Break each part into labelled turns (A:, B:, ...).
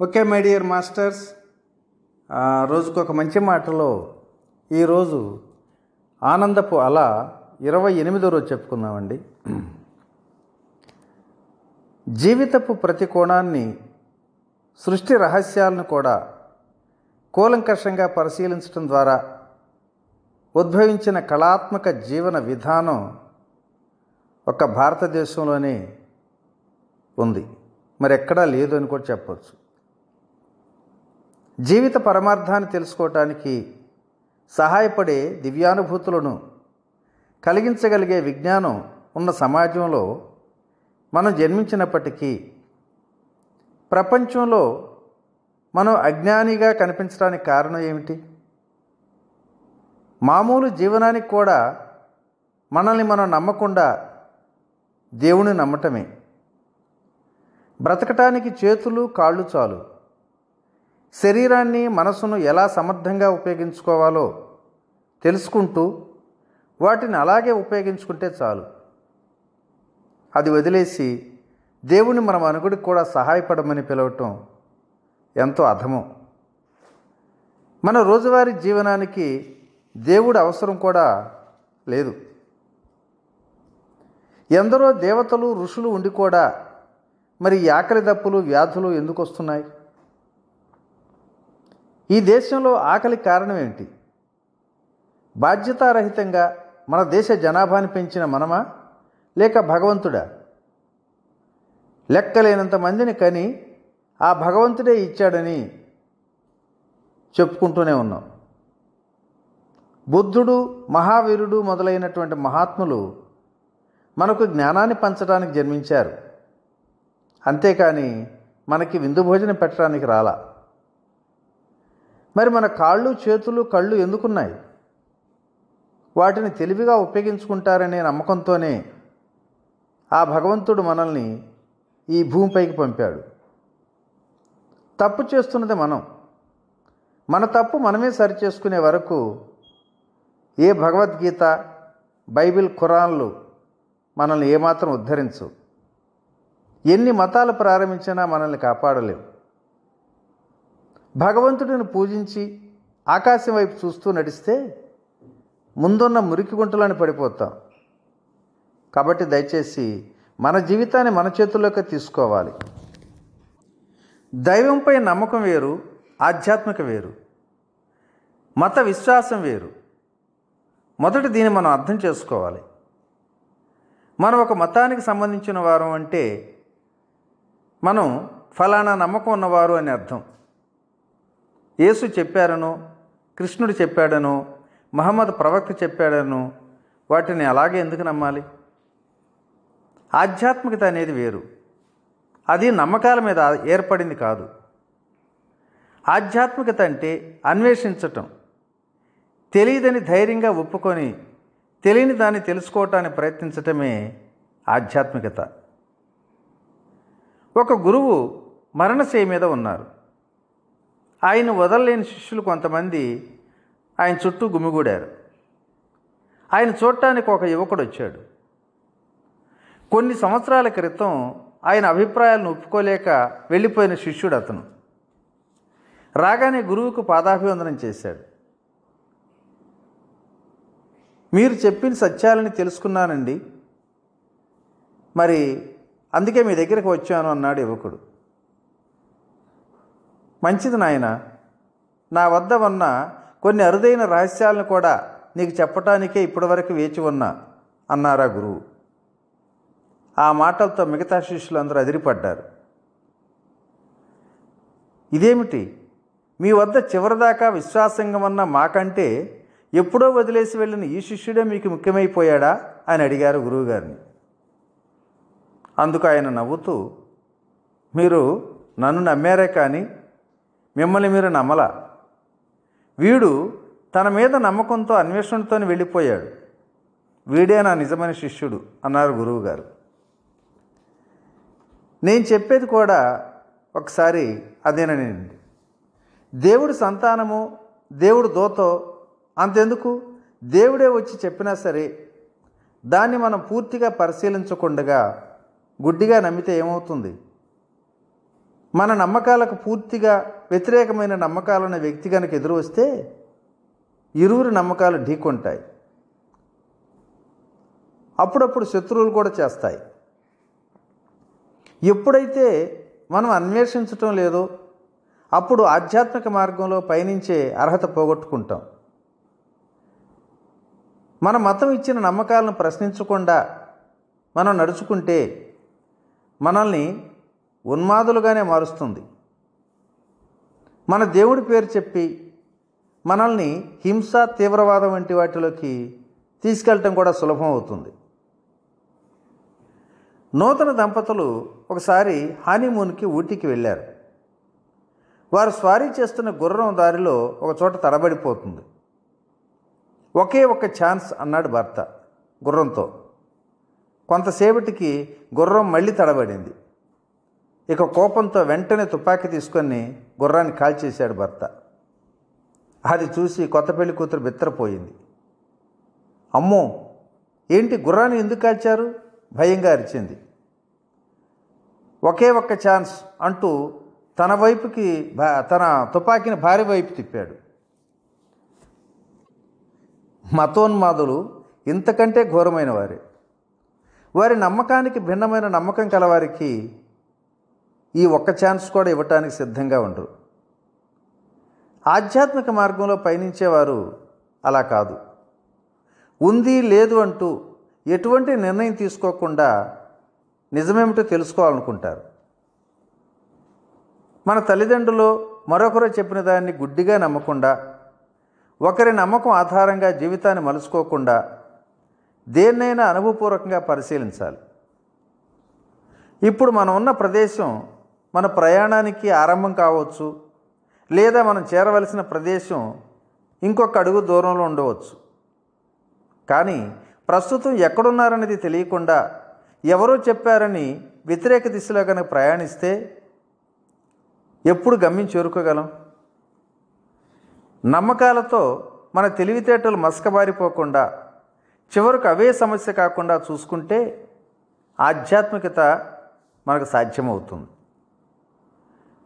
A: Okay my dear masters రోజుకు ఒక మంచి మాటలో ఈరోజు ఆనందపు అల ఇరవై ఎనిమిదో రోజు చెప్పుకుందామండి. జీవితపు ప్రతి కోణాన్ని సృష్టి రహస్యాలను కూడా కూలంకషంగా పరిశీలించడం ద్వారా ఉద్భవించిన కళాత్మక జీవన విధానం ఒక భారతదేశంలోనే ఉంది. మరి ఎక్కడా లేదు అని కూడా చెప్పవచ్చు జీవిత పరమార్థాన్ని తెలుసుకోవటానికి సహాయపడే దివ్యానుభూతులను కలిగించగలిగే విజ్ఞానం ఉన్న సమాజంలో మనం జన్మించినప్పటికీ ప్రపంచంలో మనం అజ్ఞానిగా కనిపించడానికి కారణం ఏమిటి? మామూలు జీవనానికి కూడా మనల్ని మనం నమ్మకుండా దేవుని నమ్మటమే. బ్రతకటానికి చేతులు కాళ్ళు చాలు. శరీరాన్ని మనసును ఎలా సమర్థంగా ఉపయోగించుకోవాలో తెలుసుకుంటూ వాటిని అలాగే ఉపయోగించుకుంటే చాలు. అది వదిలేసి దేవుని మన మనుగుడికి కూడా సహాయపడమని పిలవటం ఎంతో అధమం. మన రోజువారీ జీవనానికి దేవుడు అవసరం కూడా లేదు. ఎందరో దేవతలు ఋషులు ఉండి కూడా మరి ఆకలి దప్పులు వ్యాధులు ఎందుకు వస్తున్నాయి? ఈ దేశంలో ఆకలి కారణం ఏంటి? బాధ్యతారహితంగా మన దేశ జనాభాని పెంచిన మనమా? లేక భగవంతుడా? లెక్కలేనంత మందిని కని ఆ భగవంతుడే ఇచ్చాడని చెప్పుకుంటూనే ఉన్నాం. బుద్ధుడు మహావీరుడు మొదలైనటువంటి మహాత్ములు మనకు జ్ఞానాన్ని పంచడానికి జన్మించారు. అంతేకాని మనకి విందు భోజనం పెట్టడానికి రాలా. మరి మన కాళ్ళు చేతులు కళ్ళు ఎందుకున్నాయి? వాటిని తెలివిగా ఉపయోగించుకుంటారనే నమ్మకంతోనే ఆ భగవంతుడు మనల్ని ఈ భూమిపైకి పంపాడు. తప్పు చేస్తున్నది మనం. మన తప్పు మనమే సరిచేసుకునే వరకు ఏ భగవద్గీత బైబిల్ ఖురాన్లు మనల్ని ఏమాత్రం ఉద్ధరించు ఎన్ని మతాలు ప్రారంభించినా మనల్ని కాపాడలేవు. భగవంతుడిని పూజించి ఆకాశం వైపు చూస్తూ నడిస్తే ముందున్న మురికి గుంటలను పడిపోతాం. కాబట్టి దయచేసి మన జీవితాన్ని మన చేతుల్లోకి తీసుకోవాలి. దైవంపై నమ్మకం వేరు ఆధ్యాత్మిక వేరు మత విశ్వాసం వేరు. మొదట దీన్ని మనం అర్థం చేసుకోవాలి. మనం ఒక మతానికి సంబంధించిన వారం అంటే మనం ఫలానా నమ్మకం ఉన్నవారు అని అర్థం. యేసు చెప్పారనో కృష్ణుడు చెప్పాడనో మహమ్మద్ ప్రవక్త చెప్పాడనో వాటిని అలాగే ఎందుకు నమ్మాలి? ఆధ్యాత్మికత అనేది వేరు. అది నమ్మకాల మీద ఏర్పడింది కాదు. ఆధ్యాత్మికత అంటే అన్వేషించటం. తెలియదని ధైర్యంగా ఒప్పుకొని తెలియని దాన్ని తెలుసుకోవటానికి ప్రయత్నించటమే ఆధ్యాత్మికత. ఒక గురువు మరణశయ మీద ఉన్నారు. ఆయన వదలలేని శిష్యులు కొంతమంది ఆయన చుట్టూ గుమిగూడారు. ఆయన చూడటానికి ఒక యువకుడు వచ్చాడు. కొన్ని సంవత్సరాల క్రితం ఆయన అభిప్రాయాలను ఒప్పుకోలేక వెళ్ళిపోయిన శిష్యుడు అతను. రాగానే గురువుకు పాదాభివందనం చేశాడు. మీరు చెప్పిన సత్యాలని తెలుసుకున్నానండి. మరి అందుకే మీ దగ్గరికి వచ్చాను అన్నాడు యువకుడు. మంచిది నాయన. నా వద్ద ఉన్న కొన్ని అరుదైన రహస్యాలను కూడా నీకు చెప్పటానికే ఇప్పటివరకు వేచి ఉన్నా అన్నారా గురువు. ఆ మాటలతో మిగతా శిష్యులందరూ అదిరిపడ్డారు. ఇదేమిటి? మీ వద్ద చివరిదాకా విశ్వాసంగా ఉన్న మాకంటే ఎప్పుడో వదిలేసి వెళ్ళిన ఈ శిష్యుడే మీకు ముఖ్యమైపోయాడా? అని అడిగారు గురువుగారిని అందుకు ఆయన నవ్వుతూ మీరు నన్ను నమ్మారే కానీ మిమ్మల్ని మీరు నమ్మల. వీడు తన మీద నమ్మకంతో అన్వేషణతో వెళ్ళిపోయాడు. వీడే నా నిజమైన శిష్యుడు అన్నారు గురువుగారు. నేను చెప్పేది కూడా ఒకసారి అదేనండి దేవుడు సంతానము దేవుడు దోతో అంతెందుకు? దేవుడే వచ్చి చెప్పినా సరే దాన్ని మనం పూర్తిగా పరిశీలించకుండగా గుడ్డిగా నమ్మితే ఏమవుతుంది? మన నమ్మకాలకు పూర్తిగా వ్యతిరేకమైన నమ్మకాలున్న వ్యక్తి కనుక ఎదురు వస్తే ఇరువురి నమ్మకాలు ఢీకొంటాయి. అప్పుడప్పుడు శత్రువులు కూడా చేస్తాయి. ఎప్పుడైతే మనం అన్వేషించటం లేదో అప్పుడు ఆధ్యాత్మిక మార్గంలో పయనించే అర్హత పోగొట్టుకుంటాం. మన మతం ఇచ్చిన నమ్మకాలను ప్రశ్నించకుండా మనం నడుచుకుంటే మనల్ని ఉన్మాదులుగానే మారుస్తుంది. మన దేవుడి పేరు చెప్పి మనల్ని హింస తీవ్రవాదం వంటి వాటిలోకి తీసుకెళ్ళటం కూడా సులభం అవుతుంది. నూతన దంపతులు ఒకసారి హానీమూన్కి ఊటీకి వెళ్ళారు. వారు స్వారీ చేస్తున్న గుర్రం దారిలో ఒక చోట తడబడిపోతుంది. ఒకే ఒక ఛాన్స్ అన్నాడు భర్త గుర్రంతో. కొంతసేపటికి గుర్రం మళ్ళీ తడబడింది. ఇక కోపంతో వెంటనే తుపాకీ తీసుకొని గుర్రాన్ని కాల్చేశాడు భర్త. అది చూసి కొత్త పెళ్ళి కూతురు బిత్తరపోయింది. అమ్మో ఏంటి గుర్రాన్ని ఎందుకు కాల్చారు? భయంగా అరిచింది. ఒకే ఒక్క ఛాన్స్ అంటూ తన వైపుకి భా- తన తుపాకీని భార్య వైపు తిప్పాడు. మతోన్మాదులు ఇంతకంటే ఘోరమైన వారే. వారి నమ్మకానికి భిన్నమైన నమ్మకం కలవారికి ఈ ఒక్క ఛాన్స్ కూడా ఇవ్వటానికి సిద్ధంగా ఉండరు. ఆధ్యాత్మిక మార్గంలో పయనించేవారు అలా కాదు. ఉంది లేదు అంటూ ఎటువంటి నిర్ణయం తీసుకోకుండా నిజమేమిటో తెలుసుకోవాలనుకుంటారు. మన తల్లిదండ్రులు మరొకరు చెప్పిన దాన్ని గుడ్డిగా నమ్మకుండా ఒకరి నమ్మకం ఆధారంగా జీవితాన్ని మలుచుకోకుండా దేన్నైనా అనుభవపూర్వకంగా పరిశీలించాలి. ఇప్పుడు మనం ఉన్న ప్రదేశం మన ప్రయాణానికి ఆరంభం కావచ్చు లేదా మనం చేరవలసిన ప్రదేశం ఇంకొక అడుగు దూరంలో ఉండవచ్చు. కానీ ప్రస్తుతం ఎక్కడున్నారనేది తెలియకుండా ఎవరో చెప్పారని వ్యతిరేక దిశలో కనుక ప్రయాణిస్తే ఎప్పుడు గమ్యం చేరుకోగలం? నమ్మకాలతో మన తెలివితేటలు మసకబారిపోకుండా చివరకు అవే సమస్య కాకుండా చూసుకుంటే ఆధ్యాత్మికత మనకు సాధ్యమవుతుంది.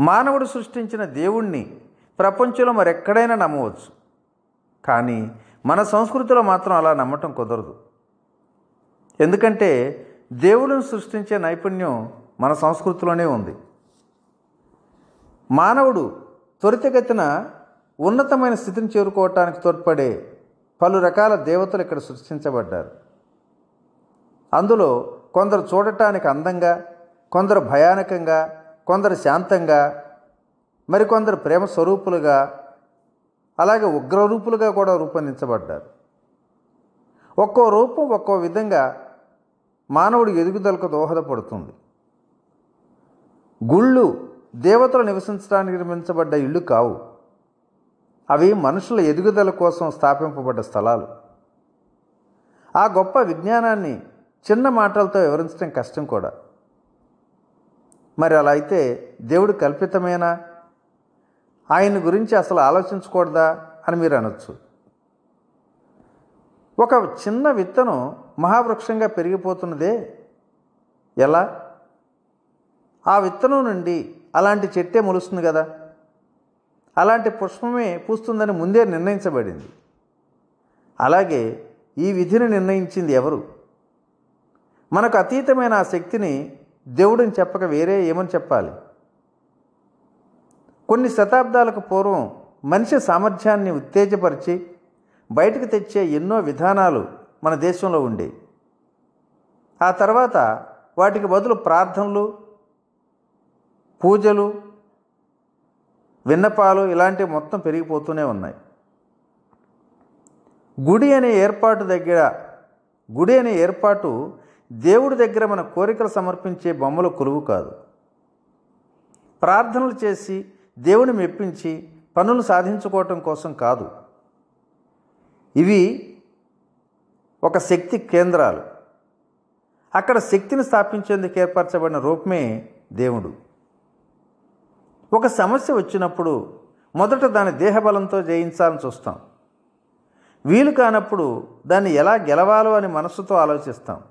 A: మానవుడు సృష్టించిన దేవుణ్ణి ప్రపంచంలో మరెక్కడైనా నమ్మవచ్చు. కానీ మన సంస్కృతిలో మాత్రం అలా నమ్మటం కుదరదు. ఎందుకంటే దేవుడిని సృష్టించే నైపుణ్యం మన సంస్కృతిలోనే ఉంది. మానవుడు త్వరితగతిన ఉన్నతమైన స్థితిని చేరుకోవటానికి తోడ్పడే పలు రకాల దేవతలు ఇక్కడ సృష్టించబడ్డారు. అందులో కొందరు చూడటానికి అందంగా కొందరు భయానకంగా కొందరు శాంతంగా మరికొందరు ప్రేమ స్వరూపులుగా అలాగే ఉగ్రరూపులుగా కూడా రూపొందించబడ్డారు. ఒక్కో రూపం ఒక్కో విధంగా మానవుడి ఎదుగుదలకు దోహదపడుతుంది. గుళ్ళు దేవతలు నివసించడానికి నిర్మించబడ్డ ఇళ్ళు కావు. అవి మనుషుల ఎదుగుదల కోసం స్థాపింపబడ్డ స్థలాలు. ఆ గొప్ప విజ్ఞానాన్ని చిన్న మాటలతో వివరించడం కష్టం కూడా. మరి అలా అయితే దేవుడు కల్పితమేనా? ఆయన గురించి అసలు ఆలోచించకూడదా అని మీరు అనొచ్చు. ఒక చిన్న విత్తనం మహావృక్షంగా పెరిగిపోతున్నదే ఎలా? ఆ విత్తనం నుండి అలాంటి చెట్టే మొలుస్తుంది కదా. అలాంటి పుష్పమే పూస్తుందని ముందే నిర్ణయించబడింది. అలాగే ఈ విధిని నిర్ణయించింది ఎవరు? మనకు అతీతమైన ఆ శక్తిని దేవుడిని చెప్పక వేరే ఏమని చెప్పాలి? కొన్ని శతాబ్దాలకు పూర్వం మనిషి సామర్థ్యాన్ని ఉత్తేజపరిచి బయటకు తెచ్చే ఎన్నో విధానాలు మన దేశంలో ఉండేవి ఆ తర్వాత వాటికి బదులు ప్రార్థనలు పూజలు విన్నపాలు ఇలాంటివి మొత్తం పెరిగిపోతూనే ఉన్నాయి. గుడి అనే ఏర్పాటు దగ్గర గుడి అనే ఏర్పాటు దేవుడి దగ్గర మన కోరికలు సమర్పించే బొమ్మల కొలువు కాదు. ప్రార్థనలు చేసి దేవుని మెప్పించి పనులు సాధించుకోవటం కోసం కాదు. ఇవి ఒక శక్తి కేంద్రాలు. అక్కడ శక్తిని స్థాపించేందుకు ఏర్పరచబడిన రూపమే దేవుడు. ఒక సమస్య వచ్చినప్పుడు మొదట దాని దేహబలంతో జయించాలని చూస్తాం. వీలు కానప్పుడు దాన్ని ఎలా గెలవాలో అని మనస్సుతో ఆలోచిస్తాం.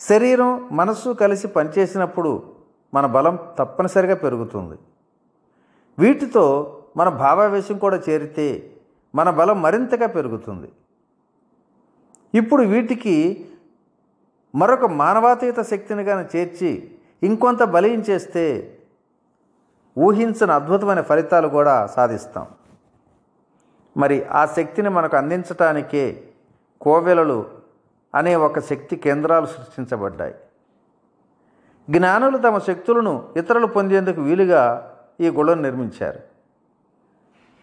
A: శరీరం మనస్సు కలిసి పనిచేసినప్పుడు మన బలం తప్పనిసరిగా పెరుగుతుంది. వీటితో మన భావావేశం కూడా చేరితే మన బలం మరింతగా పెరుగుతుంది. ఇప్పుడు వీటికి మరొక మానవాతీత శక్తిని కానీ చేర్చి ఇంకొంత బలించేస్తే ఊహించిన అద్భుతమైన ఫలితాలు కూడా సాధిస్తాం. మరి ఆ శక్తిని మనకు అందించటానికే కోవెలలు అనే ఒక శక్తి కేంద్రాలు సృష్టించబడ్డాయి. జ్ఞానులు తమ శక్తులను ఇతరులు పొందేందుకు వీలుగా ఈ గుళ్ళను నిర్మించారు.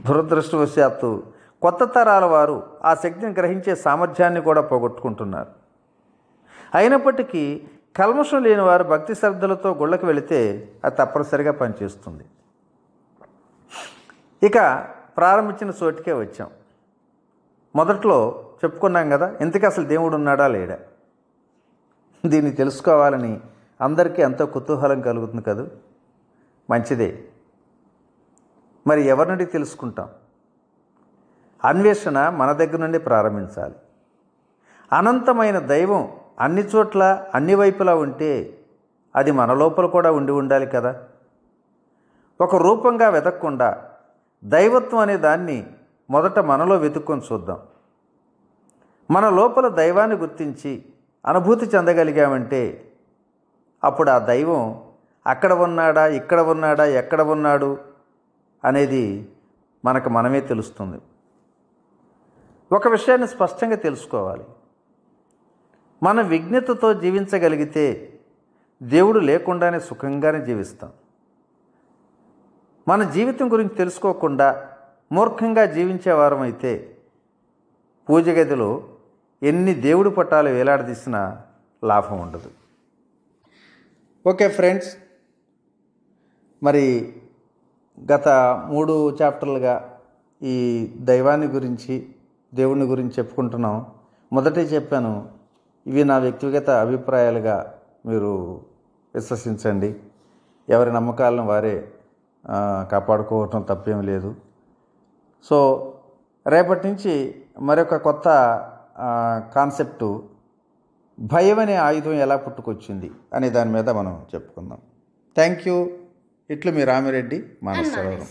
A: దురదృష్టవశాత్తు కొత్త తరాల వారు ఆ శక్తిని గ్రహించే సామర్థ్యాన్ని కూడా పోగొట్టుకుంటున్నారు. అయినప్పటికీ కల్మషం లేని వారు భక్తి శ్రద్ధలతో గుళ్ళకి వెళితే అది తప్పనిసరిగా పనిచేస్తుంది. ఇక ప్రారంభించిన చోటికే వచ్చాం. మొదట్లో చెప్పుకున్నాం కదా ఇంతకీ అసలు దేవుడు ఉన్నాడా లేడా? దీన్ని తెలుసుకోవాలని అందరికీ ఎంతో కుతూహలం కలుగుతుంది కదా? మంచిదే. మరి ఎవరినడి తెలుసుకుంటాం? అన్వేషణ మన దగ్గర నుండి ప్రారంభించాలి. అనంతమైన దైవం అన్ని చోట్ల అన్ని వైపులా ఉంటే అది మన లోపల కూడా ఉండి ఉండాలి కదా? ఒక రూపంగా వెతకకుండా దైవత్వం అనే దాన్ని మొదట మనలో వెతుక్కొని చూద్దాం. మన లోపల దైవాన్ని గుర్తించి అనుభూతి చెందగలిగామంటే అప్పుడు ఆ దైవం అక్కడ ఉన్నాడా ఇక్కడ ఉన్నాడా ఎక్కడ ఉన్నాడు అనేది మనకు మనమే తెలుస్తుంది. ఒక విషయాన్ని స్పష్టంగా తెలుసుకోవాలి. మన విజ్ఞతతో జీవించగలిగితే దేవుడు లేకుండానే సుఖంగానే జీవిస్తాం. మన జీవితం గురించి తెలుసుకోకుండా మూర్ఖంగా జీవించేవారమైతే పూజ గదిలో ఎన్ని దేవుడి పట్టాలు వేలాడదీసినా లాభం ఉండదు. ఓకే ఫ్రెండ్స్ మరి గత మూడు చాప్టర్లుగా ఈ దైవాన్ని గురించి దేవుని గురించి చెప్పుకుంటున్నాం. మొదటే చెప్పాను ఇవి నా వ్యక్తిగత అభిప్రాయాలుగా మీరు విశ్వసించండి. ఎవరి నమ్మకాలను వారే కాపాడుకోవటం తప్పేం లేదు. సో రేపటి నుంచి మరొక కొత్త కాన్సెప్టు భయం అనే ఆయుధం ఎలా పుట్టుకొచ్చింది అనే దాని మీద మనం చెప్పుకుందాం. Thank you. ఇట్లు మీ రామిరెడ్డి మానసరోవరం